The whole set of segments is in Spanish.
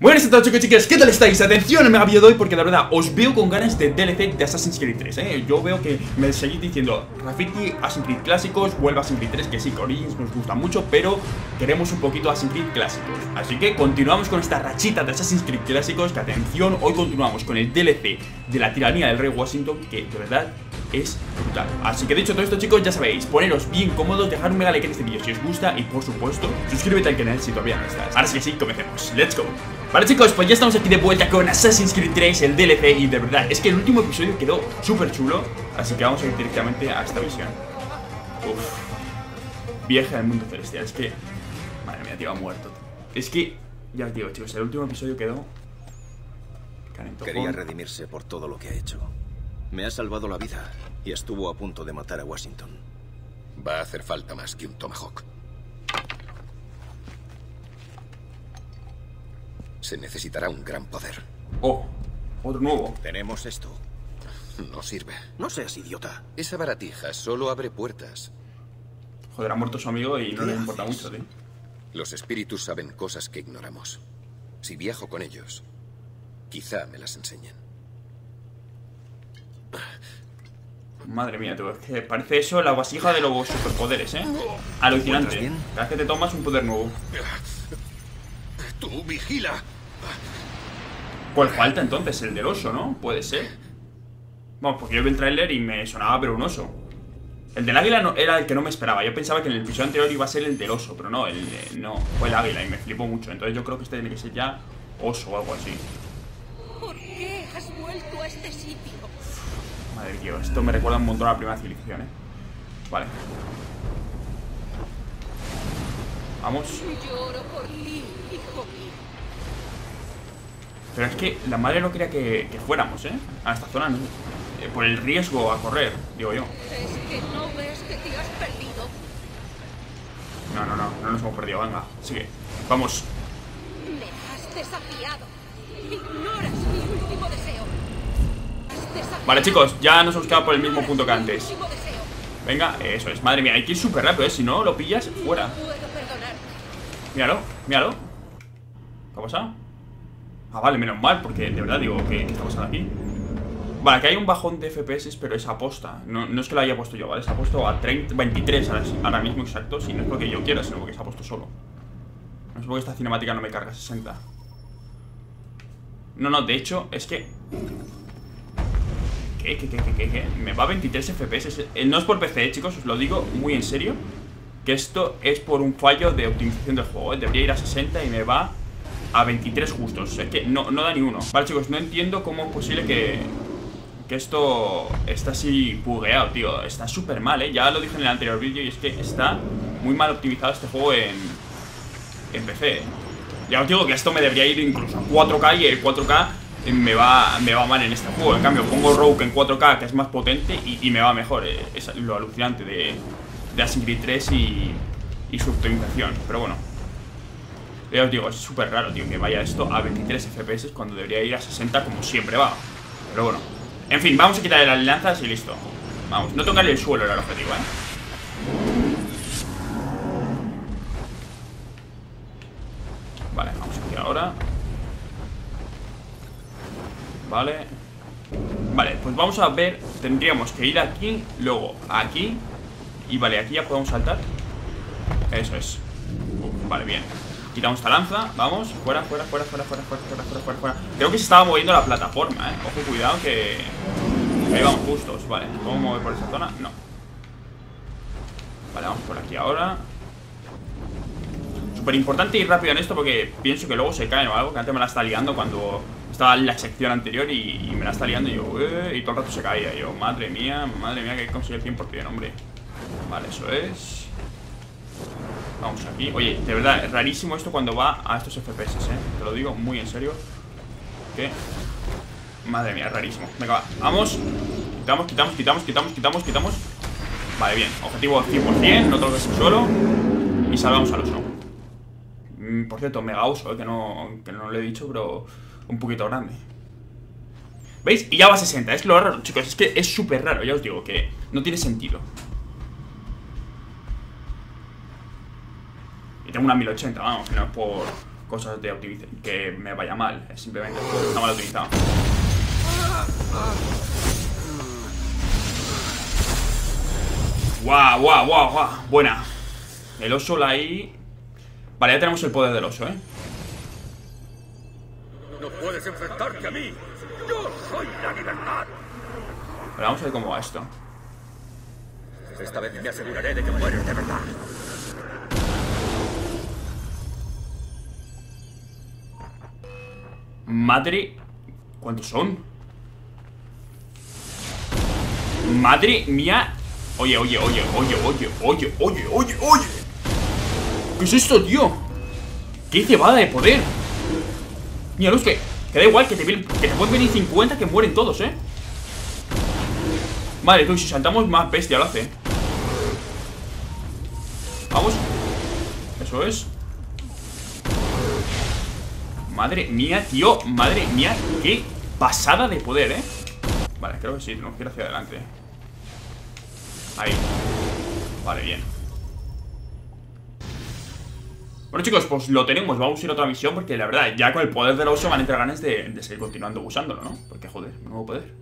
Buenas a todos chicos y chicas, ¿qué tal estáis? Atención al mega vídeo de hoy porque la verdad os veo con ganas de DLC de Assassin's Creed 3 ¿eh? Yo veo que me seguís diciendo Rafiki, Assassin's Creed clásicos, vuelve Assassin's Creed 3 Que sí, que Origins nos gusta mucho, pero queremos un poquito Assassin's Creed clásicos Así que continuamos con esta rachita de Assassin's Creed clásicos Que atención, hoy continuamos con el DLC de la tiranía del rey Washington Que de verdad es brutal. Así que dicho todo esto chicos, ya sabéis, poneros bien cómodos, dejar un mega like en este vídeo si os gusta Y por supuesto, suscríbete al canal si todavía no estás. Ahora sí que sí, comencemos, let's go. Vale chicos, pues ya estamos aquí de vuelta con Assassin's Creed 3, el DLC Y de verdad, es que el último episodio quedó súper chulo Así que vamos a ir directamente a esta misión Uf. Viaje al mundo celestial, es que... Madre mía, tío, ha muerto. Es que, ya os digo chicos, el último episodio quedó... Quería redimirse por todo lo que ha hecho Me ha salvado la vida Y estuvo a punto de matar a Washington Va a hacer falta más que un Tomahawk Se necesitará un gran poder. Oh, otro nuevo. Tenemos esto. No sirve. No seas idiota. Esa baratija solo abre puertas. Joder, ha muerto su amigo y no le importa mucho, tío. Los espíritus saben cosas que ignoramos. Si viajo con ellos, quizá me las enseñen. Madre mía, tú, es que parece eso la vasija de los superpoderes, ¿eh? Alucinante. Cada vez que te tomas un poder nuevo. ¡Tú vigila! ¿Cuál falta entonces? El del oso, ¿no? Puede ser. Vamos, porque yo vi el tráiler y me sonaba pero un oso. El del águila no, era el que no me esperaba. Yo pensaba que en el episodio anterior iba a ser el del oso, pero no, el no, fue el águila y me flipó mucho. Entonces yo creo que este tiene que ser ya oso o algo así. ¿Por qué has vuelto a este sitio? Madre mía, esto me recuerda un montón a la primera civilización, ¿eh? Vale. Vamos. Pero es que la madre no quería que, que fuéramos, ¿eh? A esta zona, no. Eh, por el riesgo a correr, digo yo. ¿Es que no ves que te has perdido? No, no, no, no nos hemos perdido, venga, sigue. Vamos. Me has desafiado. Ignoras mi último deseo. Vale, chicos, ya nos hemos quedado por el mismo punto que antes. Venga, eso es, madre mía, hay que ir súper rápido, ¿eh? Si no lo pillas, fuera. Míralo, míralo. ¿Qué ha pasado? Ah, vale, menos mal, porque de verdad digo, ¿qué, está pasando aquí? Vale, que hay un bajón de FPS, pero es aposta. No, no es que lo haya puesto yo, ¿vale? Se ha puesto a 30, 23 ahora, ahora mismo exacto. Si no es porque yo quiera, sino porque se ha puesto solo. No es porque esta cinemática no me carga 60. No, no, de hecho, es que... ¿Qué, qué, qué, qué, qué? Me va a 23 FPS. Eh, No es por PC, eh, chicos, os lo digo muy en serio. Que esto es por un fallo de optimización del juego. ¿eh? Debería ir a 60 y me va a 23 justos. Es que no, no da ni uno. Vale, chicos, no entiendo cómo es posible que, que esto está así bugueado, tío. Está súper mal, ¿eh? Ya lo dije en el anterior vídeo y es que está muy mal optimizado este juego en, en PC. Ya os digo que esto me debería ir incluso a 4K y el 4K me va, me va mal en este juego. En cambio, pongo Rogue en 4K, que es más potente, y, y me va mejor. Eh, Es lo alucinante de, de Assassin's Creed 3 y, y su optimización. Pero bueno, ya os digo, es súper raro, tío, que vaya esto a 23 FPS cuando debería ir a 60 como siempre va. Pero bueno. En fin, vamos a quitarle las lanzas y listo. Vamos, no tocarle el suelo era el objetivo, ¿eh? Vale, vamos aquí ahora. Vale. Vale, pues vamos a ver. Tendríamos que ir aquí, luego aquí. Y vale, aquí ya podemos saltar. Eso es. Vale, bien. Quitamos esta lanza, vamos, fuera, fuera, fuera, fuera, fuera, fuera, fuera, fuera, fuera. Creo que se estaba moviendo la plataforma, eh. Ojo, cuidado que. que Ahí vamos justos, vale. ¿Podemos mover por esa zona? No. Vale, vamos por aquí ahora. Súper importante ir rápido en esto porque pienso que luego se caen o algo, que antes me la está liando cuando estaba en la sección anterior y, me la está liando y yo, eh, y todo el rato se caía. Yo, madre mía, madre mía, que conseguir el 100%, hombre. Vale, eso es. Vamos aquí. Oye, de verdad, es rarísimo esto cuando va a estos FPS, ¿eh? Te lo digo muy en serio. Que... Madre mía, es rarísimo. Venga, va. Vamos. Quitamos, quitamos, quitamos, quitamos, quitamos, quitamos. Vale, bien. Objetivo 100%, no toques el suelo. Y salvamos al oso. Por cierto, mega oso, eh, que, no, que no lo he dicho, pero un poquito grande. ¿Veis? Y ya va a 60. Es lo raro, chicos. Es que es súper raro, ya os digo, que no tiene sentido. Y tengo una 1080, vamos, no es por, cosas de que me vaya mal. Es simplemente que está mal utilizado. Guau, guau, guau, guau. Buena. El oso la ahí. Vale, ya tenemos el poder del oso, ¿eh? No puedes enfrentarte a mí. Yo soy la libertad. Vale, vamos a ver cómo va esto. Esta vez me aseguraré de que mueres de verdad. Madre... ¿Cuántos son? Madre mía Oye, oye, oye, oye, oye, oye, oye, oye, oye ¿Qué es esto, tío? ¿Qué cebada de poder? Mira, es que, que da igual que te, que te pueden venir 50 que mueren todos, ¿eh? Vale, tú, si saltamos más bestia lo hace Vamos Eso es Madre mía, tío Madre mía, qué pasada de poder, ¿eh? Vale, creo que sí, tenemos que ir hacia adelante Ahí Vale, bien bueno chicos, pues lo tenemos, vamos a ir a otra misión Porque la verdad, ya con el poder del oso van a entrar ganas de, de seguir continuando usándolo, ¿no? Porque joder, nuevo poder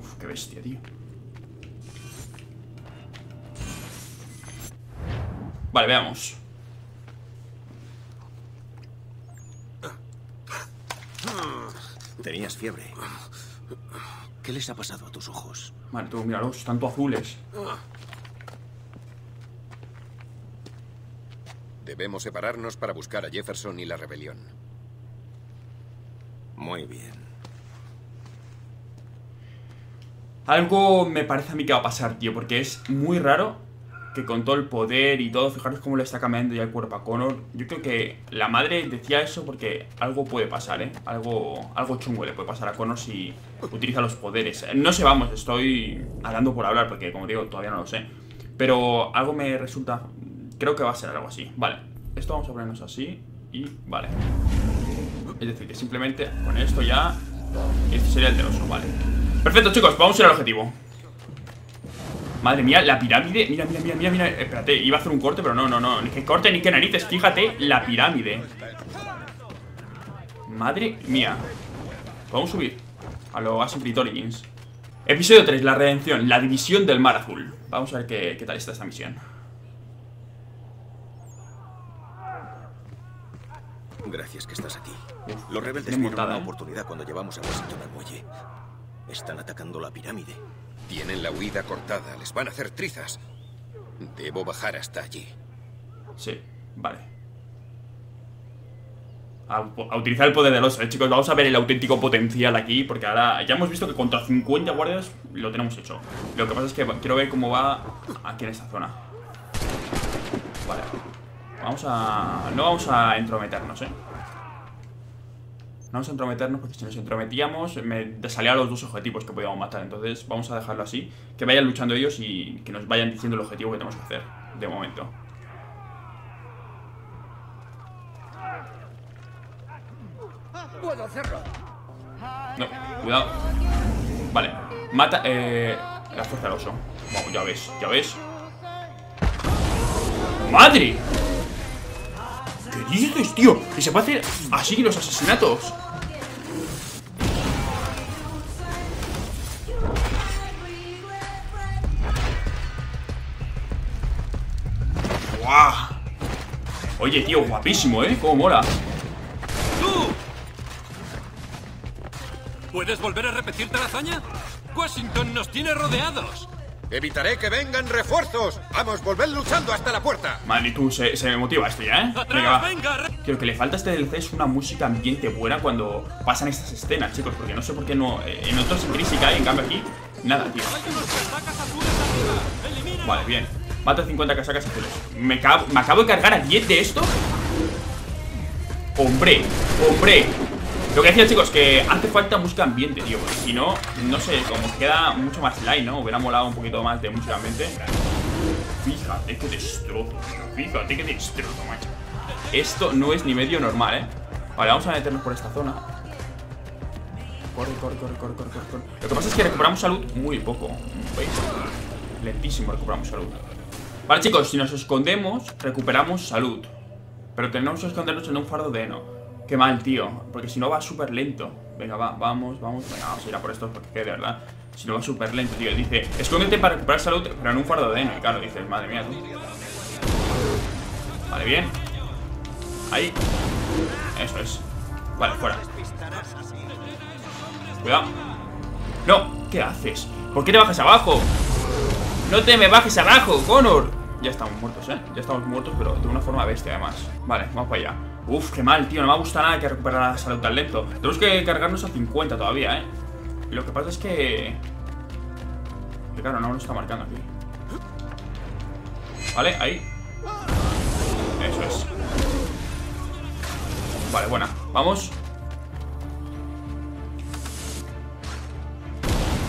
Uf, qué bestia, tío Vale, veamos Tenías fiebre. ¿Qué les ha pasado a tus ojos? Vale, tú míralos, tanto azules Debemos separarnos para buscar a Jefferson y la rebelión. Muy bien. Algo me parece a mí que va a pasar, tío Porque es muy raro que con todo el poder y todo Fijaros cómo le está cambiando ya el cuerpo a Connor. Yo creo que la madre decía eso porque algo puede pasar, ¿eh? Algo, algo chungo le puede pasar a Connor si utiliza los poderes. No sé, vamos, estoy hablando por hablar Porque como digo, todavía no lo sé. Pero algo me resulta... Creo que va a ser algo así. Vale, esto vamos a ponernos así Y vale. Es decir, que simplemente con esto ya Este sería el del oso, vale. Perfecto, chicos, vamos a ir al objetivo Madre mía, la pirámide Mira, mira, mira, mira, mira Espérate, iba a hacer un corte, pero no, no, no Ni que corte, ni que narices, fíjate La pirámide Madre mía Vamos a subir A lo Assassin's Origins Episodio 3, la redención La división del mar azul Vamos a ver qué, qué tal está esta misión Gracias que estás aquí. Uf, Los rebeldes tienen montada, una ¿eh? oportunidad cuando llevamos a Washington al muelle. Están atacando la pirámide. Tienen la huida cortada, les van a hacer trizas. Debo bajar hasta allí. Sí, vale. A, utilizar el poder del oso, eh, chicos. Vamos a ver el auténtico potencial aquí Porque ahora ya hemos visto que contra 50 guardias Lo tenemos hecho. Lo que pasa es que quiero ver cómo va aquí en esta zona. Vale. Vamos a... No vamos a entrometernos, eh no vamos a entrometernos porque si nos entrometíamos me salían los dos objetivos que podíamos matar. Entonces vamos a dejarlo así. Que vayan luchando ellos y que nos vayan diciendo el objetivo que tenemos que hacer. De momento. ¡Puedo hacerlo! No, cuidado. Vale. Mata, eh... La fuerza del oso. Vamos, ya ves, ya ves. ¡Madre! ¿Qué dices, tío? Que se puede hacer así los asesinatos. ¡Guau! Oye, tío, guapísimo, ¿eh? Cómo mola. ¿Puedes volver a repetirte la hazaña? Washington nos tiene rodeados. Evitaré que vengan refuerzos. Vamos, volver luchando hasta la puerta. Madre, tú, se, se me motiva esto ya, ¿eh? ¡Atrás, Venga, va. Creo que le falta a este DLC es una música ambiente buena cuando pasan estas escenas, chicos, porque no sé por qué no. eh, En otros en crisis hay, en cambio aquí, nada, tío. Vale, bien. Mata 50 casacas azules. ¿Me, acabo- ¿Me acabo de cargar a 10 de esto? Hombre, hombre. Lo que decía, chicos, que hace falta música ambiente, tío. Porque si no, no sé, como queda mucho más light, ¿no? Hubiera molado un poquito más de música ambiente. Fíjate que destrozo. Fíjate que destrozo, macho. Esto no es ni medio normal, ¿eh? Vale, vamos a meternos por esta zona. Corre, corre, corre, corre, corre, corre. Lo que pasa es que recuperamos salud muy poco. Lentísimo recuperamos salud. Vale, chicos, si nos escondemos, recuperamos salud. Pero tenemos que escondernos en un fardo de heno. Qué mal, tío. Porque si no va súper lento. Venga, va, vamos, vamos. Venga, vamos a ir a por esto porque, de verdad, si no va súper lento, tío. Dice, escóndete para recuperar salud, pero en un fardo de heno. Y claro, dices, madre mía, tú. Vale, bien. Ahí. Eso es. Vale, fuera. Cuidado. No, ¿qué haces? ¿Por qué te bajas abajo? No te me bajes abajo, Connor. Ya estamos muertos, ¿eh? Ya estamos muertos, pero de una forma bestia, además. Vale, vamos para allá. Uf, qué mal, tío. No me gusta nada que recuperar la salud tan lento. Tenemos que cargarnos a 50 todavía, ¿eh? Lo que pasa es que... Que claro, no nos está marcando aquí. Vale, ahí. Eso es. Vale, buena. Vamos.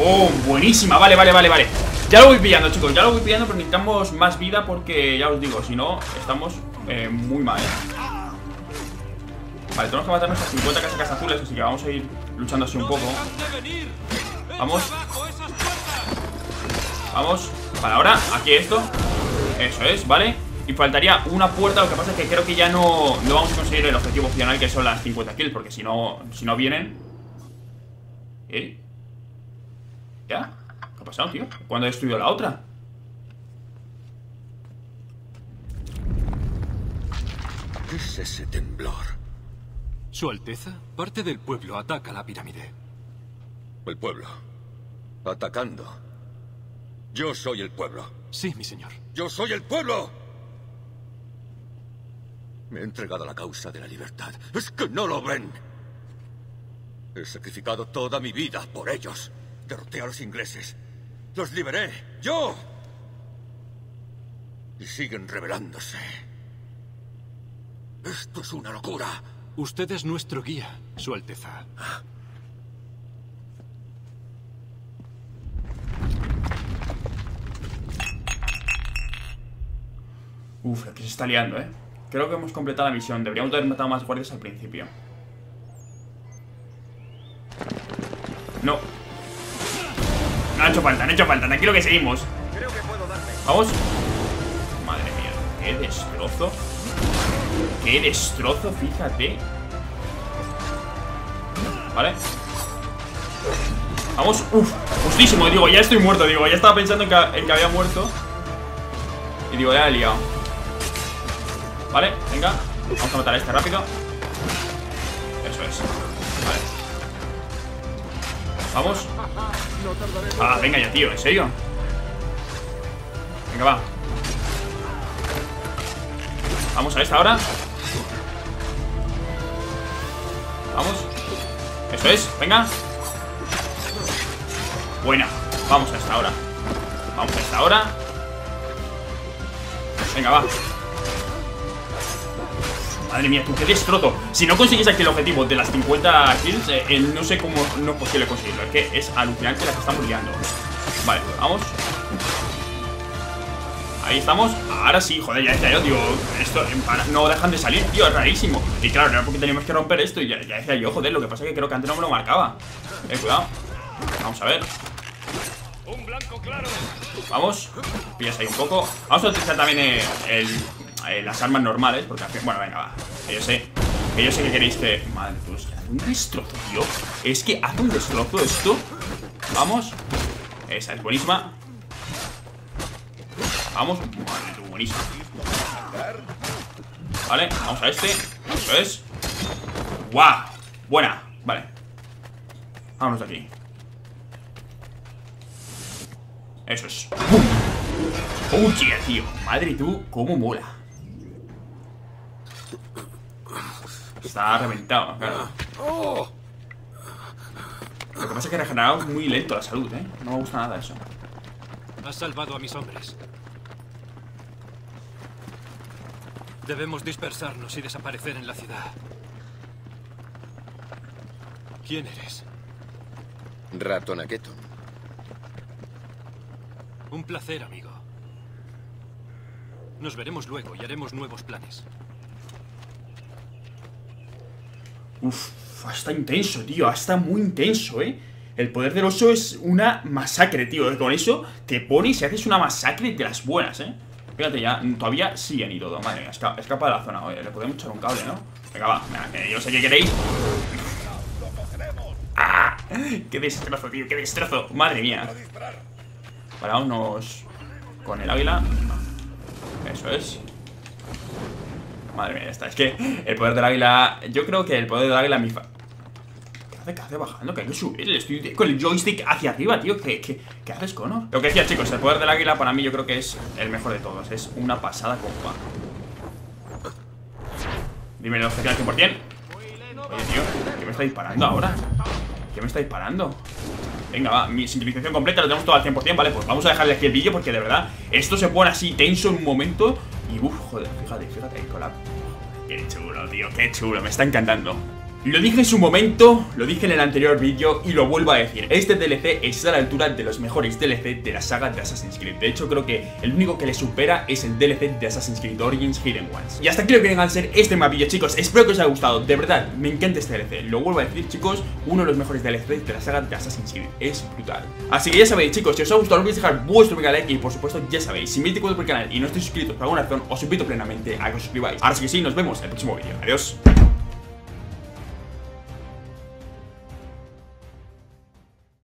¡Oh! Buenísima. Vale, vale, vale, vale. Ya lo voy pillando, chicos. Ya lo voy pillando, pero necesitamos más vida porque, ya os digo, si no, estamos eh, muy mal. ¿eh? Vale, tenemos que matar nuestras 50 casacas azules, así que vamos a ir luchando así un poco. Vamos. Vamos. Vale, ahora, aquí esto. Eso es, ¿vale? Y faltaría una puerta, lo que pasa es que creo que ya no, no vamos a conseguir el objetivo final que son las 50 kills, porque si no, si no vienen... ¿Eh? ¿Ya? ¿Qué ha pasado, tío? ¿Cuándo he destruido la otra? ¿Qué es ese temblor? Su Alteza, parte del pueblo ataca la pirámide. El pueblo. Atacando. Yo soy el pueblo. Sí, mi señor. ¡Yo soy el pueblo! Me he entregado a la causa de la libertad. ¡Es que no lo ven! He sacrificado toda mi vida por ellos. Derroté a los ingleses. Los liberé. ¡Yo! Y siguen rebelándose. Esto es una locura. Usted es nuestro guía, Su Alteza. Uf, aquí se está liando, ¿eh? Creo que hemos completado la misión. Deberíamos haber matado más guardias al principio. No. No ha hecho falta, no ha hecho falta. Tranquilo que seguimos. Vamos. Madre mía. Qué destrozo. Qué destrozo, fíjate. Vale. Vamos. Uf. Justísimo. Digo, ya estoy muerto. Digo, ya estaba pensando en que, en que había muerto. Y digo, ya he liado. Vale, venga Vamos a matar a este rápido Eso es Vale Vamos Ah, venga ya, tío, ¿en serio? Venga, va Vamos a esta ahora Vamos Eso es, venga Buena Vamos a esta ahora Vamos a esta ahora Venga, va Madre mía, tú qué destrozo. Si no consigues aquí el objetivo de las 50 kills, eh, eh, no sé cómo no es posible conseguirlo. Es que es alucinante la que estamos liando. Vale, vamos. Ahí estamos. Ahora sí, joder, ya decía yo, digo, esto no dejan de salir, tío, es rarísimo. Y claro, era porque teníamos que romper esto y ya, decía yo, joder, lo que pasa es que creo que antes no me lo marcaba. Eh, cuidado. Vamos a ver. Un blanco claro. Vamos. Pillas ahí un poco. Vamos a utilizar también eh, las armas normales, porque bueno, venga, va. Que yo sé, que yo sé que queréis que. Madre mía, un destrozo, tío. Es que hace un destrozo esto. Vamos. Esa es buenísima. Vamos. Madre tú, buenísima. Vale, vamos a este. Eso es. ¡Guau! Buena. Vale. Vámonos de aquí. Eso es. ¡Bum! ¡Oh, tío! Madre tú, cómo mola. Está reventado, claro. Lo que pasa es que regeneramos muy lento la salud, ¿eh? No me gusta nada eso. Has salvado a mis hombres. Debemos dispersarnos y desaparecer en la ciudad. ¿Quién eres? Ratonaketon. Un placer, amigo. Nos veremos luego y haremos nuevos planes. Uf, está intenso, tío. Está muy intenso, ¿eh? El poder del oso es una masacre, tío. Con eso te pones y haces una masacre de las buenas, ¿eh? Fíjate, ya todavía siguen y todo. Madre mía, escapa, de la zona. Oye, le podemos echar un cable, ¿no? Venga, va. yo sé que queréis. ¡Ah! ¡Qué destrozo, tío! ¡Qué destrozo! Madre mía. Vámonos con el águila. Eso es. Madre mía, está. Es que el poder del águila. Yo creo que el poder del águila mi fa... ¿Qué hace? ¿Qué hace bajando? Que hay que subir. Estoy con el joystick hacia arriba, tío. ¿Qué, qué, qué haces, Connor? Lo que decía, chicos, el poder del águila para mí yo creo que es el mejor de todos. Es una pasada compa. Dímelo, que al 100%. Oye, tío, ¿qué me está disparando ahora? ¿Qué me está disparando? Venga, va, mi sincronización completa lo tenemos todo al 100%, ¿vale? Pues vamos a dejarle aquí el vídeo porque de verdad esto se pone así tenso en un momento y uff, joder, fíjate, fíjate ahí, colap. Qué chulo, tío, qué chulo, me está encantando. Lo dije en su momento, lo dije en el anterior vídeo y lo vuelvo a decir. Este DLC está a la altura de los mejores DLC de la saga de Assassin's Creed. De hecho, creo que el único que le supera es el DLC de Assassin's Creed Origins Hidden Ones. Y hasta aquí lo que vengan a ser este mapillo, chicos. Espero que os haya gustado. De verdad, me encanta este DLC. Lo vuelvo a decir, chicos, uno de los mejores DLC de la saga de Assassin's Creed. Es brutal. Así que ya sabéis, chicos, si os ha gustado, no olvidéis dejar vuestro mega like y, por supuesto, ya sabéis, si me por el canal y no estáis suscritos por alguna razón, os invito plenamente a que os suscribáis. Ahora sí que sí, nos vemos en el próximo vídeo. Adiós.